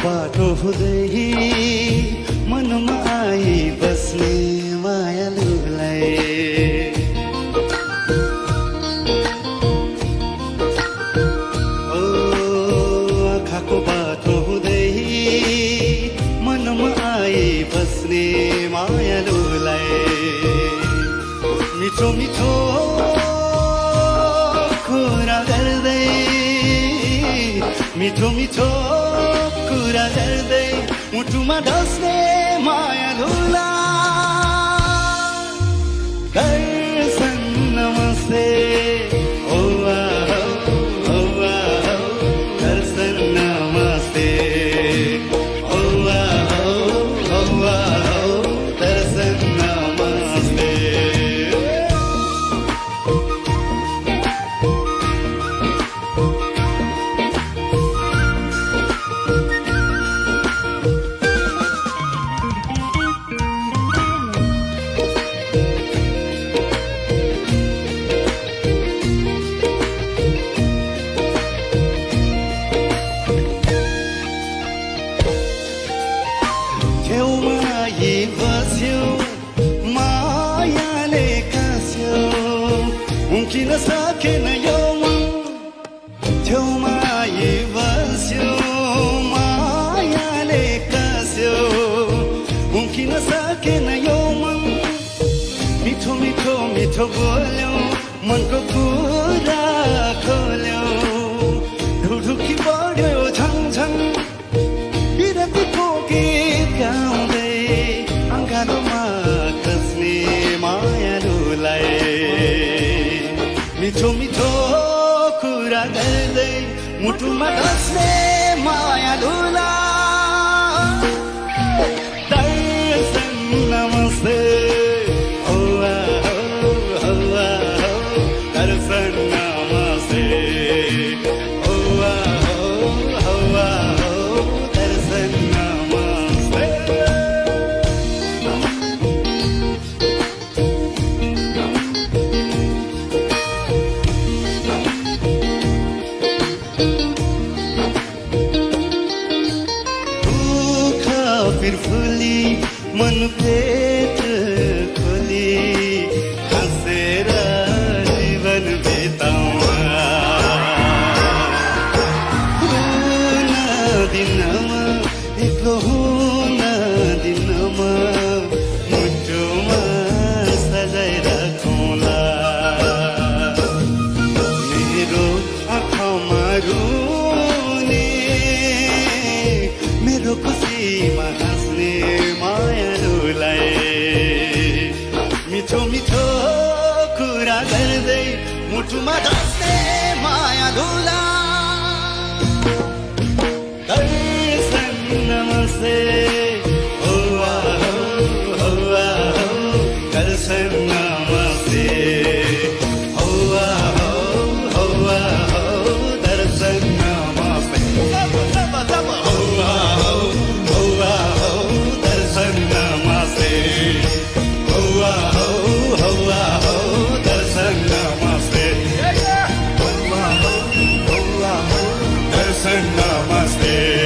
बाटो हुँदै मनमा आई बस्ने मायालुलाई ओ बाटो हुँदै मनमा आई बस्ने मायालुलाई मिठो मिठो कुरा गर्दै मिठो मिठो कुरा गर्दै मुटुमा ढस्ने मायालुलाई दर्शन छेउमा यी बस्यो मायाले कास्यो उम्किन सकेन यो छेउमा यी बस्यो मायाले कास्यो उम्किन सकेन यो मन मिठो मिठो मिठो बोल्यो मनको कुरा मिठो मिठो कुरा गर्दै मुटुमा कस्ने मायालुलाई दर्शन फिर फुली मन पेट खोली हाँसेर जीवन बिताउँ हुन दिनमा एक्लो मुटुमा ढस्ने मायालुलाई दर्शन नमस्ते दर्शन